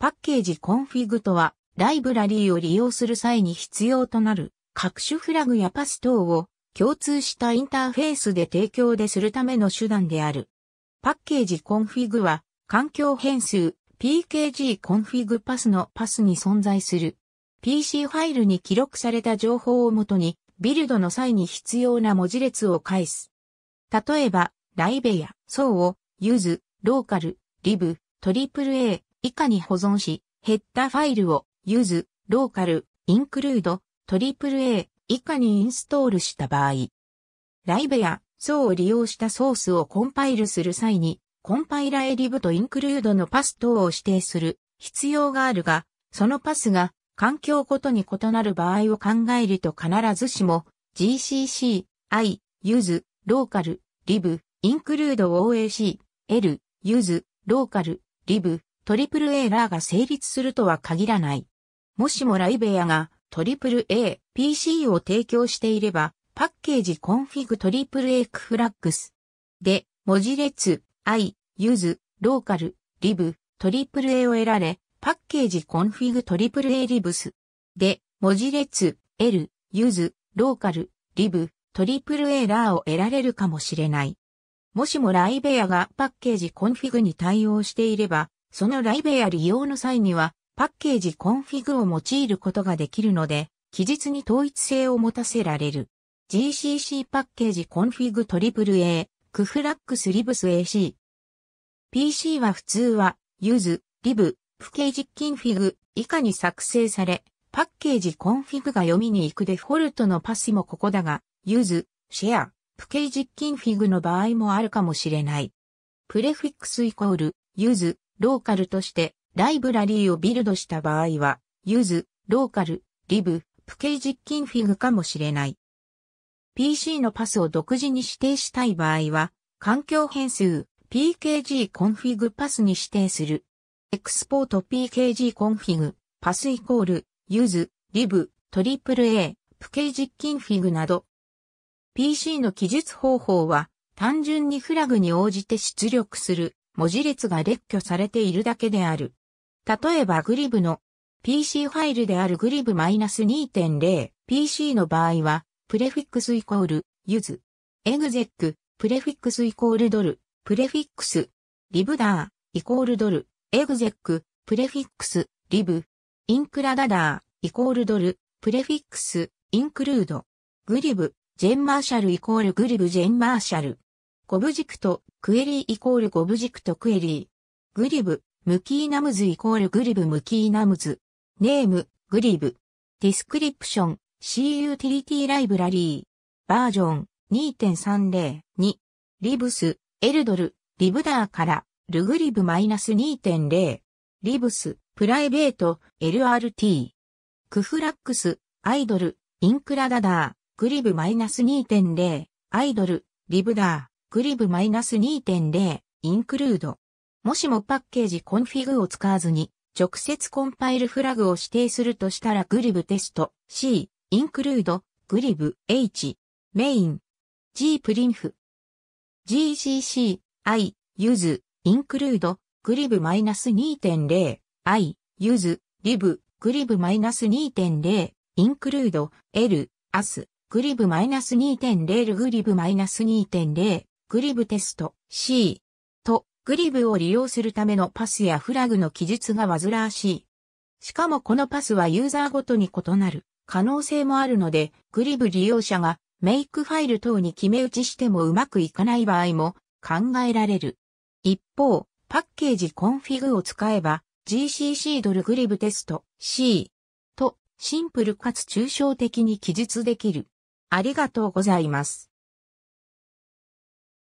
package config とは、ライブラリーを利用する際に必要となる各種フラグやパス等を共通したインターフェースで提供でするための手段である。パッケージコンフィグは環境変数 PKG コンフィグパスのパスに存在する PC ファイルに記録された情報をもとにビルドの際に必要な文字列を返す。例えば、 libaaa、so を、 usr、local、リブ、トリプル A 以下に保存し、ヘッダファイルを、 usr、local、include、triple A 以下にインストールした場合、 libaaa、so を利用したソースをコンパイルする際に、コンパイラー lib と include のパス等を指定する必要があるが、そのパスが環境ごとに異なる場合を考えると必ずしも GCC、 I、usr、local、Lib、Include OAC、L、Use、Local、Lib、AAA ラーが成立するとは限らない。もしもライベアが AAA、PC を提供していれば、パッケージコンフィグ AAA クフラックスで文字列 I、Use、Local、Lib、AAA を得られ、パッケージコンフィグトリプル A リブスで文字列 L、ユズ、ローカル、リブ、トリプル A ラーを得られるかもしれない。もしも libaaa が package config に対応していれば、その libaaa 利用の際には、 package config を用いることができるので、記述に統一性を持たせられる。GCC パッケージコンフィグトリプル A、クフラックスリブス AC。PC は普通は、 usr、lib、pkgconfig 以下に作成され、 package config が読みに行くデフォルトのパスもここだが、 usr、share、pkgconfig の場合もあるかもしれない。prefix イコール、 usr、local としてライブラリーをビルドした場合は、 usr、local、lib、pkgconfig かもしれない。PC のパスを独自に指定したい場合は、環境変数 PKG コンフィグパスに指定する。 export PKG config、path イコール、 usr、lib、triple A、pkgconfig など。PC の記述方法は、単純にフラグに応じて出力する文字列が列挙されているだけである。例えばグリブの PC ファイルであるグリブ -2.0、PC の場合は、 prefix イコール、 usr、exec、prefix イコールドル、 prefix、libdir、イコールドル、 exec、prefix、lib、includedir、イコールドル、 prefix、include、glib、genmarshal イコール glib genmarshal。gobject、query イコール gobject query。glib、mkenums イコール glib mkenums。name、glib。description、C utility library。 version、2.30、2。リブス、エルドル、リブダーから、ルグリブマイナス -2.0、 libs、private、LRT、cflags、I ドル、 includedir、glib マイナス -2.0、 I ドル、 libdir、glib -2.0、include。もしもパッケージコンフィグを使わずに、直接コンパイルフラグを指定するとしたらグリブテスト、C、インクルード、グリブ、H、メイン、G プリンフ、GCC、I、 usr、include、glib -2.0、I、ユズ、リブ、グリブ -2.0、インクルード、L、アス、グリブ -2.0 グリブ -2.0、グリブテスト、C、と、グリブを利用するためのパスやフラグの記述が煩わしい。しかもこのパスはユーザーごとに異なる可能性もあるので、グリブ利用者がメイクファイル等に決め打ちしてもうまくいかない場合も考えられる。一方、パッケージコンフィグを使えば GCC ドル glib test C とシンプルかつ抽象的に記述できる。ありがとうございます。